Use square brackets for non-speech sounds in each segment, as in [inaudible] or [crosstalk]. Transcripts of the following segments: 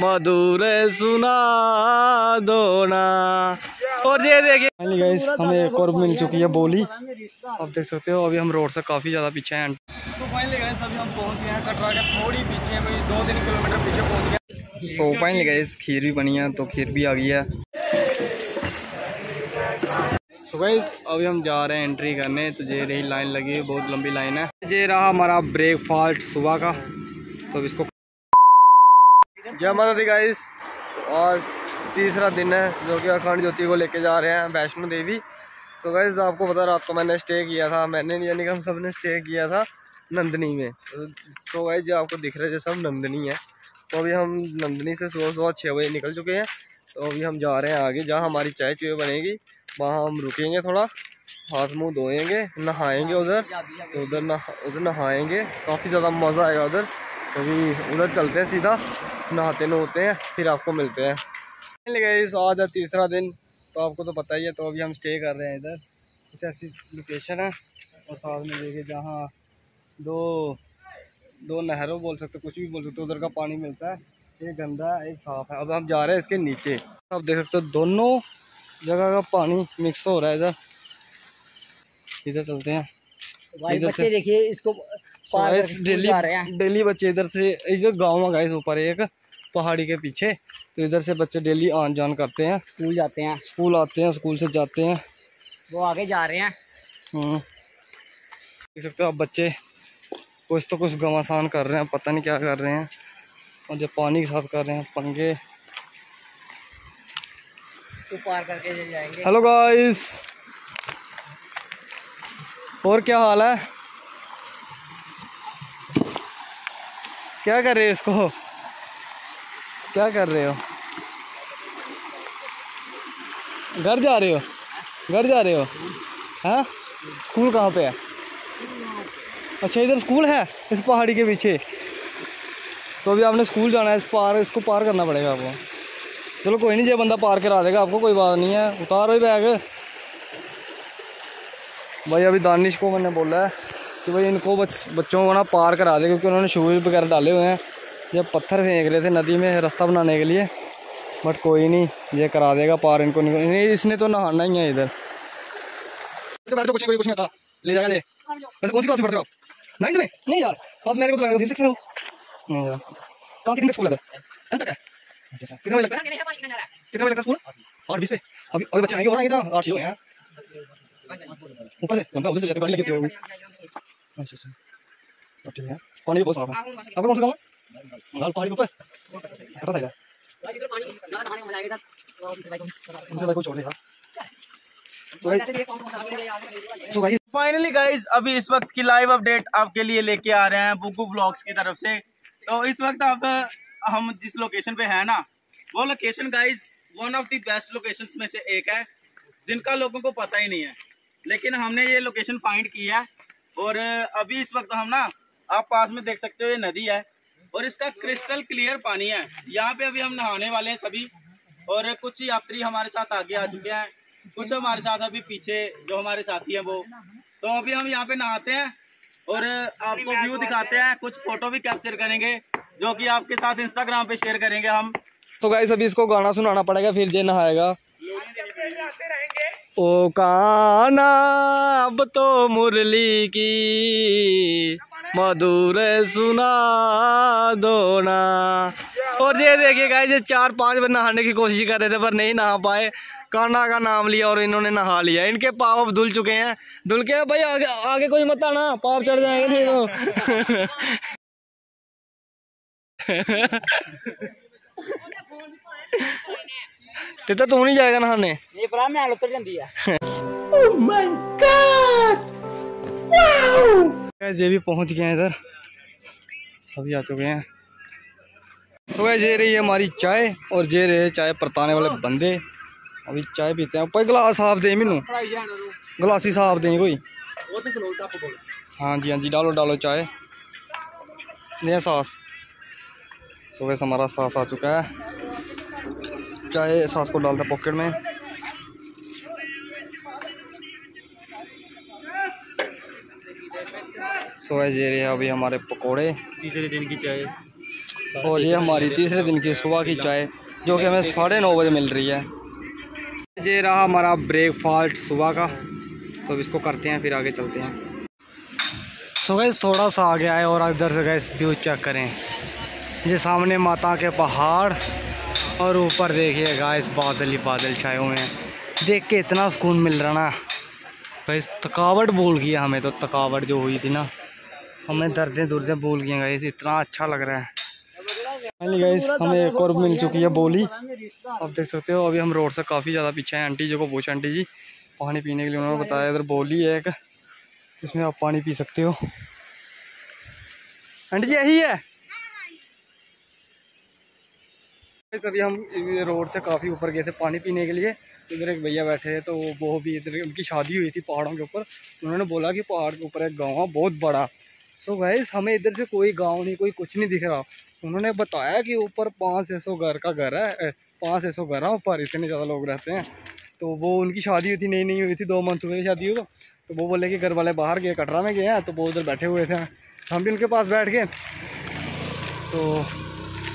मधुर सुना दो ना। और ये देखिए। गाइस हमें एक और मिल चुकी है बोली। आप देख सकते हो अभी हम रोड से काफ़ी ज़्यादा पीछे हैं। सो फाइनली गाइस अभी हम पहुँच गए हैं कटरा के थोड़ी पीछे भाई दो तीन किलोमीटर पीछे पहुँच गए। सो फाइनली गाइस खीर भी बनी है तो खीर भी आ गई है। सो गाइस अभी हम जा रहे हैं एंट्री करने। तो ये रही लाइन लगी है बहुत लंबी लाइन है। ये रहा हमारा ब्रेकफास्ट सुबह का। तो अब इसको जय माता दी गाइस और तीसरा दिन है, जो कि अखंड ज्योति को लेके जा रहे हैं वैष्णो देवी। तो गाइस आपको पता रात को मैंने स्टे किया था। मैंने नहीं, यानी कि हम सबने स्टे किया था नंदनी में। तो गाइस जो आपको दिख रहे हैं सब नंदनी है। तो अभी हम नंदनी से सुबह सुबह छः बजे निकल चुके हैं। तो अभी हम जा रहे हैं आगे, जहाँ हमारी चाय चुए बनेगी। वहाँ हम रुकेंगे थोड़ा, हाथ मुँह धोएँगे, नहाएँगे उधर। तो उधर नहा, उधर नहाएँगे। काफ़ी ज़्यादा मज़ा आएगा उधर। तो अभी उधर चलते हैं सीधा। नहाते नहाते हैं फिर आपको मिलते हैं। इस आज है तीसरा दिन तो आपको तो पता ही है तो अभी हम स्टे कर रहे हैं इधर। कुछ ऐसी लोकेशन है और साथ में देखिए जहाँ दो दो नहरों बोल सकते कुछ भी बोल सकते उधर का पानी मिलता है। एक गंदा है एक साफ़ है। अब हम जा रहे हैं इसके नीचे। आप देख सकते हो दोनों जगह का पानी मिक्स हो रहा है इधर। इधर चलते हैं। भाई बच्चे देखिए इसको डेली बच्चे इधर से इधर गाँव में गाइस ऊपर एक पहाड़ी के पीछे। तो इधर से बच्चे डेली आन जान करते हैं। स्कूल जाते हैं। स्कूल आते हैं स्कूल से जाते हैं। वो आगे जा रहे हैं। हम्म। देख सकते हो आप बच्चे कुछ तो कुछ घमासान कर रहे हैं पता नहीं क्या कर रहे हैं। और जब पानी के साथ कर रहे हैं पंगे। इसको पार करके जाएँगे। हेलो गाइस और क्या हाल है? क्या कर रहे हो इसको? क्या कर रहे हो? घर जा रहे हो? घर जा रहे हो? हाँ? स्कूल कहाँ पे है? अच्छा इधर स्कूल है इस पहाड़ी के पीछे। तो अभी आपने स्कूल जाना है, इस पार, इसको पार करना पड़ेगा आपको। चलो, कोई नहीं ये बंदा पार करा देगा आपको, कोई बात नहीं है। उतारो ही बैग। भाई, अभी दानिश को मैंने बोला है। कि भाई इनको बच, बच्चों को ना पार करा दे क्योंकि उन्होंने शूज़ वगैरह डाले हुए हैं। ये पत्थर फेंक रहे थे नदी में रास्ता बनाने के लिए। बट कोई नहीं ये करा देगा पार इनको नहीं इसने तो नहाना ही है इधर। हो? लगा हो। कितने है है? अच्छा। कितना लगता है? कितना लगता है स्कूल आठ बीस पे। अभी अभी बच्चे आएँगे और आएँगे तो आठ हो गए ऊपर से। लंबा उधर से जाते गाड़ी लेके होगी अच्छा अच्छा। तो ठीक है पानी भी बहुत साफ़ है। आपका कौन सा गाँव है? लाल पहाड़ी ऊपर। पता था क्या? उनसे भाई छोड़ देगा तो फाइनली गाइज़ अभी इस वक्त की लाइव अपडेट आपके लिए लेके आ रहे हैं बुकू ब्लॉग्स की तरफ़ से। तो इस वक्त आप हम जिस लोकेशन पे है ना वो location guys one of the best locations में से एक है जिनका लोगों को पता ही नहीं है। लेकिन हमने ये लोकेशन फाइंड की है। और अभी इस वक्त हम ना आप पास में देख सकते हो ये नदी है और इसका क्रिस्टल क्लियर पानी है। यहाँ पे अभी हम नहाने वाले हैं सभी और कुछ यात्री हमारे साथ आगे आ चुके हैं। कुछ हमारे साथ अभी पीछे जो हमारे साथी हैं वो। तो अभी हम यहाँ पे नहाते हैं और आपको व्यू दिखाते हैं। कुछ फ़ोटो भी कैप्चर करेंगे जो कि आपके साथ इंस्टाग्राम पे शेयर करेंगे हम। तो गाइस अभी इसको गाना सुनाना पड़ेगा फिर जे नहाएगा। ओ काना अब तो मुरली की मधुर सुना दो ना। और ये देखिए गाइस ये चार पाँच बार नहाने की कोशिश कर रहे थे पर नहीं नहा पाए। काना का नाम लिया और इन्होंने नहा लिया। इनके पाप अब धुल चुके हैं। धुल के भाई आगे आगे कोई मत आना। पाप चढ़ जाएँगे नहीं तो। [laughs] [laughs] तिता तू नहीं जाएगा नहाने ये भरा मैल उतर जाती है Guys, ये भी पहुँच गए हैं इधर सभी आ चुके हैं तो guys, ये रही है हमारी चाय और ये रहे चाय परताने वाले बंदे अभी चाय पीते हैं कोई गिलास साफ़ दे मैनू गिलासी साफ़ दें कोई हाँ जी हाँ जी डालो डालो चाय ये सास वैसे हमारा सास आ चुका है चाय सास को डालते पॉकेट में। सो है ये रहे अभी हमारे पकोड़े। तीसरे दिन की चाय। और ये हमारी तीसरे दिन की सुबह की चाय जो कि हमें साढ़े नौ बजे मिल रही है। ये रहा हमारा ब्रेकफास्ट सुबह का। तो अब इसको करते हैं फिर आगे चलते हैं। सो गैस थोड़ा सा आगे आए और इधर से गैस व्यू चेक करें। ये सामने माता के पहाड़। और ऊपर देखिए गाइस बादल ही बादल छाए हुए हैं। देख के इतना सुकून मिल रहा ना। भाई, थकावट भूल गया हमें तो थकावट जो हुई थी ना। हमें दर्दें दुर्दें भूल गई गाइस इतना अच्छा लग रहा है। फाइनली गाइस हमें एक और मिल चुकी है बोली। आप देख सकते हो, अभी हम रोड से काफ़ी ज़्यादा पीछे हैं। आंटी जी को पूछा, आंटी जी, पानी पीने के लिए उन्होंने बताया, इधर बोली है एक, जिसमें आप पानी पी सकते हो। आंटी जी, यही है। अभी हम रोड से काफ़ी ऊपर गए थे पानी पीने के लिए। इधर एक भैया बैठे थे तो वो भी इधर उनकी शादी हुई थी पहाड़ों के ऊपर। उन्होंने बोला कि पहाड़ के ऊपर एक गाँव है, बहुत बड़ा। सो गाइस हमें इधर से कोई गाँव नहीं, कोई कुछ नहीं दिख रहा। उन्होंने बताया कि ऊपर पाँच छः सौ घर का घर है पाँच छः सौ घर है ऊपर, इतने ज़्यादा लोग रहते हैं। तो वो उनकी शादी हुई थी, नई नई हुई थी, दो मंथ हुए शादी हुई तो वो बोले कि घर वाले बाहर गए, कटरा में गए हैं तो वो उधर बैठे हुए थे। हम भी उनके पास बैठ गए। तो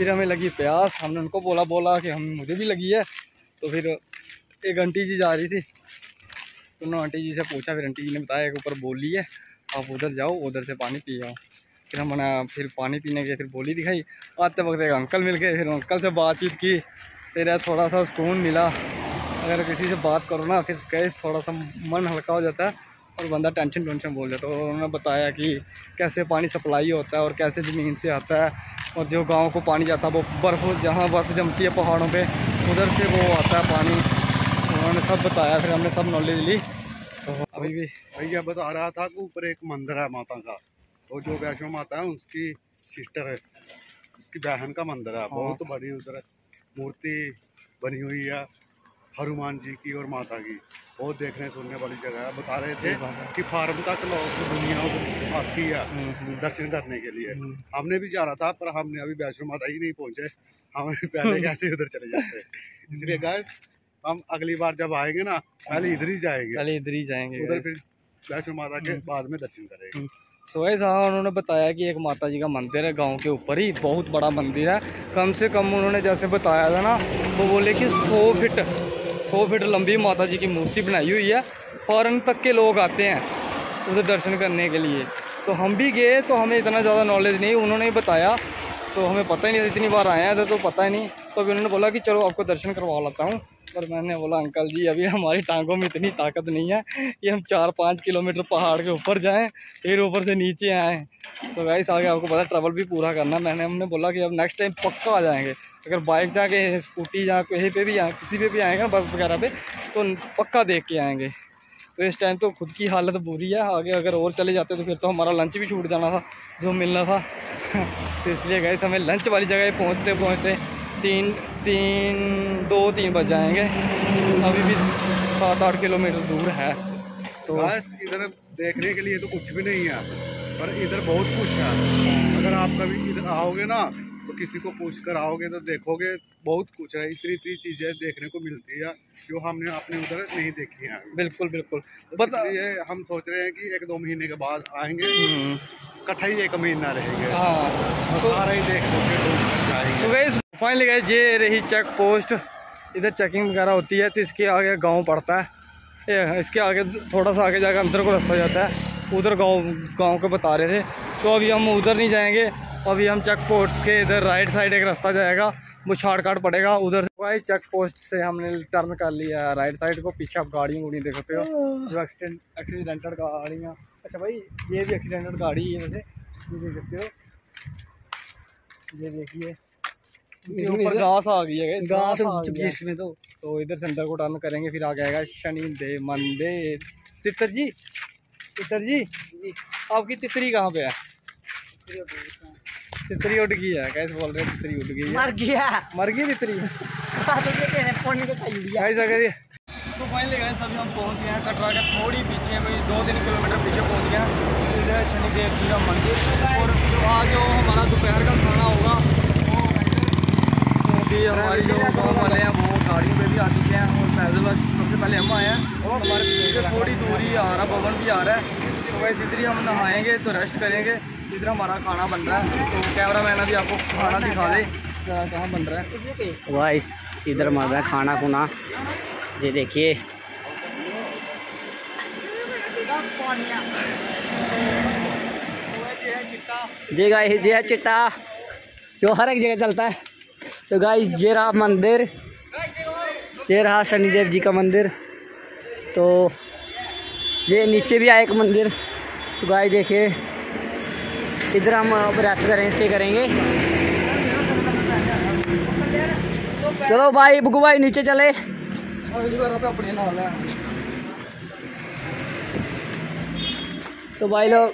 फिर हमें लगी प्यास, हमने उनको बोला बोला कि हम, मुझे भी लगी है। तो फिर एक आंटी जी जा रही थी। तो उन्होंने आंटी जी से पूछा, फिर आंटी जी ने बताया कि ऊपर बोली है, आप उधर जाओ, उधर से पानी पी आओ। फिर हमने फिर पानी पीने के फिर बोली दिखाई। आते वक्त एक अंकल मिल गए, फिर अंकल से बातचीत की। फिर थोड़ा सा सुकून मिला। अगर किसी से बात करो ना, फिर कैसे थोड़ा सा मन हल्का हो जाता है और बंदा टेंशन टेंशन बोल जाता है। और उन्होंने बताया कि कैसे पानी सप्लाई होता है और कैसे ज़मीन से आता है। और जो गाँव को पानी जाता है वो बर्फ़ जहाँ बर्फ़ जमती है पहाड़ों पे उधर से वो आता है पानी। उन्होंने सब बताया फिर हमने सब नॉलेज ली। तो अभी भी भैया बता रहा था कि ऊपर एक मंदिर है माता का। वो जो वैष्णो माता है उसकी सिस्टर है। उसकी बहन का मंदिर है। बहुत बड़ी उधर मूर्ति बनी हुई है। हनुमान जी की और माता की। बहुत देखने सुनने वाली जगह है। बता रहे थे कि फार्म तक लोग दुनिया आती है दर्शन करने के लिए। हमने भी जाना था पर हमने अभी वैष्णो माता ही नहीं पहुँचे। हम [laughs] पहले [laughs] कैसे उधर चले जाते इसलिए गैस हम अगली बार जब आएँगे ना पहले इधर ही जाएँगे। पहले इधर ही जाएँगे उधर फिर वैष्णो माता के बाद में दर्शन करेंगे। सोए साहब उन्होंने बताया कि एक माता जी का मंदिर है गाँव के ऊपर ही। बहुत बड़ा मंदिर है। कम से कम उन्होंने जैसे बताया था ना वो बोले कि सौ फीट सौ फीट लंबी माता जी की मूर्ति बनाई हुई है। फॉरन तक के लोग आते हैं उधर दर्शन करने के लिए। तो हम भी गए तो हमें इतना ज़्यादा नॉलेज नहीं, उन्होंने बताया। तो हमें पता ही नहीं इतनी बार आए हैं तो पता ही नहीं। तो अभी उन्होंने बोला कि चलो आपको दर्शन करवा लाता हूँ। पर मैंने बोला, अंकल जी, अभी हमारी टांगों में इतनी ताकत नहीं है कि हम चार पाँच किलोमीटर पहाड़ के ऊपर जाएँ, फिर ऊपर से नीचे आएँ। तो गाइस आगे आपको पता ट्रैवल भी पूरा करना। मैंने, हमने बोला कि अब नेक्स्ट टाइम पक्का आ जाएँगे। अगर बाइक जाके, स्कूटी या कहीं पे भी आए किसी पे भी आएँगे ना बस वगैरह पे तो पक्का देख के आएँगे। तो इस टाइम तो खुद की हालत बुरी है। आगे अगर और चले जाते तो फिर तो हमारा लंच भी छूट जाना था, जो मिलना था। [laughs] तो इसलिए गए हमें लंच वाली जगह पहुँचते पहुँचते तीन तीन, दो, तीन बज जाएँगे। अभी भी सात, आठ किलोमीटर दूर है। तो बस इधर देखने के लिए तो कुछ भी नहीं है, पर इधर बहुत कुछ है। अगर आप कभी इधर आओगे ना तो किसी को पूछ कर आओगे तो देखोगे बहुत कुछ है इतनी इतनी चीज़ें देखने को मिलती है जो हमने अपने उधर नहीं देखी है। बिल्कुल बिल्कुल। तो इसलिए हम सोच रहे हैं कि एक दो महीने के बाद आएँगे हम्म, ही एक महीना रहेंगे। हाँ। सारा ही देख जाएँगे। तो फाइनली गए ये रही चेक पोस्ट इधर चेकिंग वगैरह होती है तो इसके आगे गाँव पड़ता है। इसके आगे थोड़ा सा आगे जाकर अंदर को रास्ता जाता है। उधर गाँव गाँव के बता रहे थे। तो अभी हम उधर नहीं जाएँगे। अभी हम चेक पोस्ट के इधर राइट साइड एक रास्ता जाएगा वो छाड़ काट पड़ेगा उधर से भाई चेक पोस्ट से हमने टर्न कर लिया है राइट साइड को पीछे आप गाड़ियाँ गुड़ी देख सकते हो जो एक्सीडेंट एक्सीडेंटेड गाड़ियाँ अच्छा भाई ये भी एक्सीडेंटेड गाड़ी है वैसे ये देख सकते हो। ये देखिए। ऊपर घास आ गई है घास इसमें तो। तो इधर से अंदर को टर्न करेंगे फिर आ जाएगा शनि देव मंदिर तितर जी तितर जी। आपकी तितरी कहाँ पे है। तितरी उड़ गई है कैसे बोल रहे तितरी उड़ गई है। मर गया मर गई तितरी? तो ये कहने फ़ोन के खाई लिया गाइस अगर ये तो फाइनली गाइस अभी हम पहुँच गए हैं कटरा के थोड़ी पीछे भाई दो तीन किलोमीटर पीछे पहुँच गए हैं। इधर शनिदेव जी का मंदिर। और आज जो हमारा दोपहर का खाना होगा वो तो अभी हमारी जो गाँव वाले हैं वो गाड़ियों पे भी आ चुके हैं। और पैदल सबसे पहले हम आए हैं। और हमारे पीछे थोड़ी दूरी आ रहा भवन भी आ रहा है। तो वैसे इधर ही हम नहाएँगे तो रेस्ट करेंगे। इधर हमारा खाना बन रहा है। तो कैमरा मैन अभी आपको खाना दिखा दे कहाँ बन रहा है। गाइस इधर बन रहा है खाना खुना। ये देखिए। जी गाइस ये है चिट्टा। जो हर एक जगह चलता है। तो गाइस ये रहा मंदिर। ये रहा शनिदेव जी का मंदिर। तो ये नीचे भी आया एक मंदिर। तो गाइस देखिए। इधर हम रेस्ट करेंगे स्टे करेंगे। चलो भाई, बुगू भाई नीचे चले। तो भाई लोग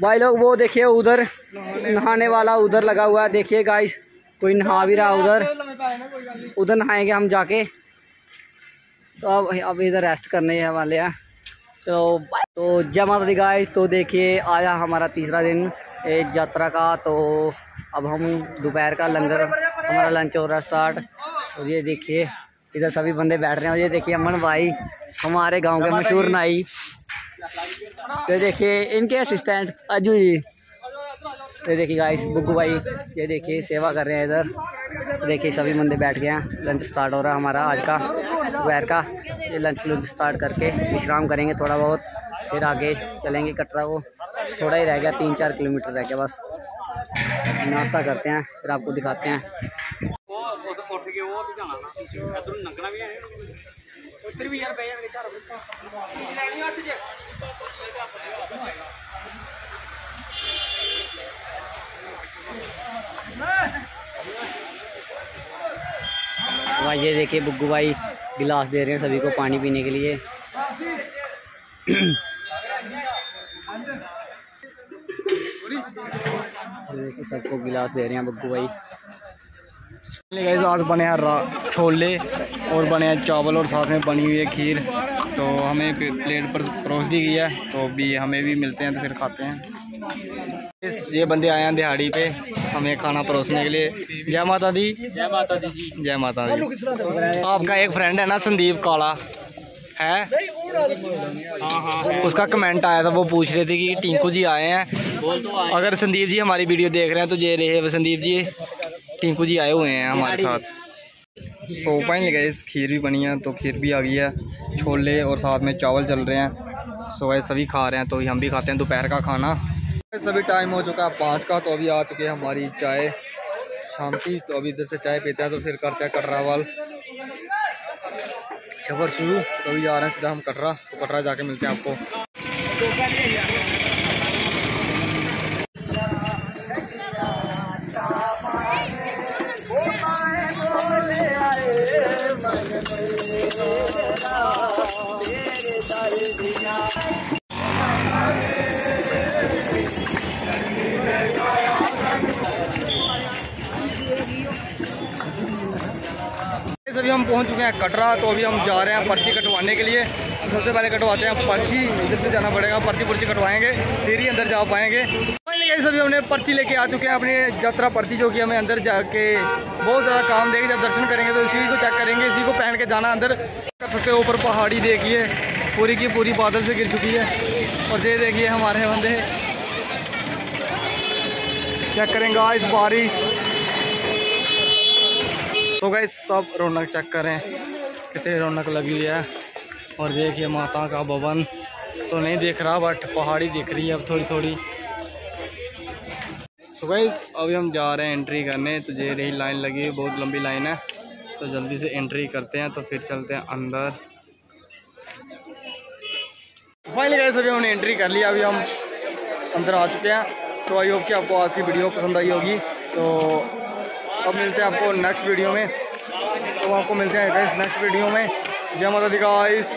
भाई लोग वो देखिए उधर, नहाने वाला उधर लगा हुआ है। देखिए गाइस कोई नहा भी रहा उधर। उधर नहाएँगे हम जाके। तो अब अब इधर रेस्ट करने वाले हैं चलो तो जय माता दी गाइस तो देखिए आया हमारा तीसरा दिन। इस यात्रा का तो अब हम दोपहर का लंगर, हमारा लंच हो रहा स्टार्ट और ये देखिए, इधर सभी बंदे बैठ रहे हैं। और ये देखिए अमन भाई, हमारे गाँव के मशहूर नाई। तो देखिए, इनके असिस्टेंट अजू जी। तो देखिए गाइस बुग्गू भाई, ये देखिए, सेवा कर रहे हैं इधर। देखिए, सभी बंदे बैठ गए हैं। लंच स्टार्ट हो रहा है हमारा आज का, दोपहर का। ये लंच लुंच स्टार्ट करके विश्राम करेंगे थोड़ा बहुत। फिर आगे चलेंगे कटरा को। थोड़ा ही रह गया, तीन चार किलोमीटर रह गया, बस। नाश्ता करते हैं, फिर आपको दिखाते हैं। भाई, ये देखिए बुग्गू भाई गिलास दे रहे हैं सभी को पानी पीने के लिए। सबको गिलास दे रहे हैं बुग्गू भाई। गाइस आज बने हैं छोले और बने हैं चावल और साथ में बनी हुई है खीर। तो हमें प्लेट पर परोस दी गई है तो अभी हमें भी मिलते हैं तो फिर खाते हैं। इस ये बंदे आए हैं दिहाड़ी पे हमें खाना परोसने के लिए। जय माता दी। जय माता दी जय माता दी। आपका एक फ्रेंड है ना संदीप काला। है। हाँ हाँ। उसका कमेंट आया था वो पूछ रहे थे कि टिंकू जी आए हैं। अगर संदीप जी हमारी वीडियो देख रहे हैं तो ये रहे संदीप जी टिंकू जी आए हुए हैं हमारे साथ। सो फाइनल गए खीर भी बनी है तो खीर भी आ गई है। छोले और साथ में चावल चल रहे हैं। सो गए सभी खा रहे हैं तो हम भी खाते हैं दोपहर का खाना। सभी टाइम हो चुका है पाँच का तो अभी आ चुके हैं हमारी चाय। शाम की तो अभी इधर से चाय पीते हैं तो फिर करते हैं कटरा सफ़र शुरू। तो अभी जा रहे हैं सीधा हम कटरा। तो कटरा जाके मिलते हैं आपको। अभी पहुँच चुके हैं कटरा तो अभी हम जा रहे हैं पर्ची कटवाने के लिए। सबसे पहले कटवाते हैं पर्ची, इधर से जाना पड़ेगा, पर्ची पर्ची कटवाएँगे, फिर ही अंदर जा पाएँगे। सभी हमने पर्ची लेके आ चुके हैं, अपनी यात्रा पर्ची जो कि हमें अंदर जाके बहुत ज़्यादा काम देगी, जब दर्शन करेंगे तो इसी को चेक करेंगे, इसी को पहन के जाना अंदर। कर सकते ऊपर पहाड़ी देखिए, पूरी की पूरी बादल से गिर चुकी है। और ये देखिए हमारे बंदे। चेक करेंगे आज बारिश। तो गए सब रौनक चेक करें कितनी रौनक लगी है। और देखिए माता का भवन तो नहीं दिख रहा बट पहाड़ी दिख रही है अब थोड़ी थोड़ी सो गाइस अभी हम जा रहे हैं एंट्री करने। तो ये रही लाइन लगी हुई, बहुत लंबी लाइन है। तो जल्दी से एंट्री करते हैं तो फिर चलते हैं अंदर। फाइनली अभी हमने एंट्री कर लिया अभी हम अंदर आ चुके हैं। तो आई होप कि आपको आज की वीडियो पसंद आई होगी। तो अब मिलते हैं आपको नेक्स्ट वीडियो में। तो आपको मिलते हैं गाइस नेक्स्ट वीडियो में। जय माता दी गाइस